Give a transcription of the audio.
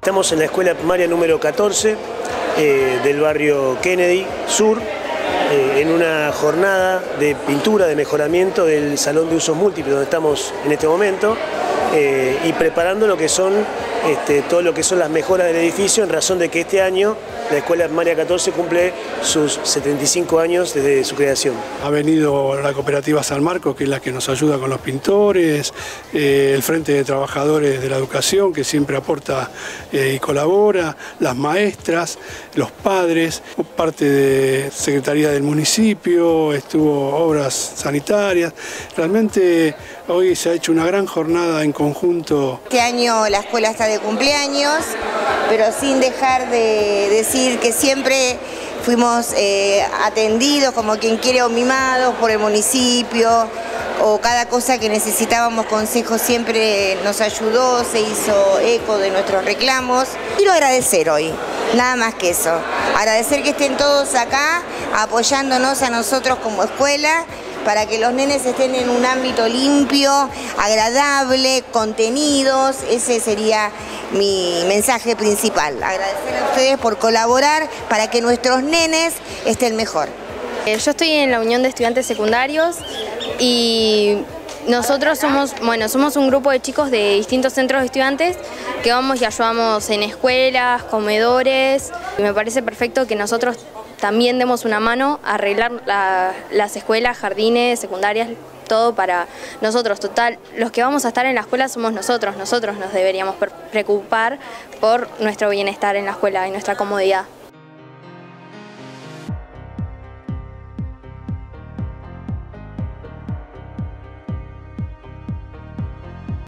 Estamos en la escuela primaria número 14 eh, del barrio Kennedy Sur, eh, en una jornada de pintura, de mejoramiento del salón de usos múltiples donde estamos en este momento eh, y preparando lo que son este, todo lo que son las mejoras del edificio en razón de que este año la Escuela María 14 cumple sus 75 años desde su creación. Ha venido la cooperativa San Marcos, que es la que nos ayuda con los pintores, eh, el Frente de Trabajadores de la Educación, que siempre aporta eh, y colabora, las maestras, los padres, parte de Secretaría del Municipio, estuvo obras sanitarias. Realmente hoy se ha hecho una gran jornada en conjunto. Este año la escuela está de cumpleaños, pero sin dejar de decir que siempre fuimos eh, atendidos como quien quiere o mimados por el municipio o cada cosa que necesitábamos consejo siempre nos ayudó, se hizo eco de nuestros reclamos. Quiero agradecer hoy, nada más que eso. Agradecer que estén todos acá apoyándonos a nosotros como escuela para que los nenes estén en un ámbito limpio, agradable, contenidos, ese sería mi mensaje principal. Agradecer a ustedes por colaborar para que nuestros nenes estén mejor. Eh, yo estoy en la Unión de Estudiantes Secundarios y nosotros somos, bueno, somos un grupo de chicos de distintos centros de estudiantes que vamos y ayudamos en escuelas, comedores. Me parece perfecto que nosotros también demos una mano a arreglar las escuelas, jardines, secundarias, todo para nosotros. Total, los que vamos a estar en la escuela somos nosotros, nosotros nos deberíamos preocupar por nuestro bienestar en la escuela y nuestra comodidad.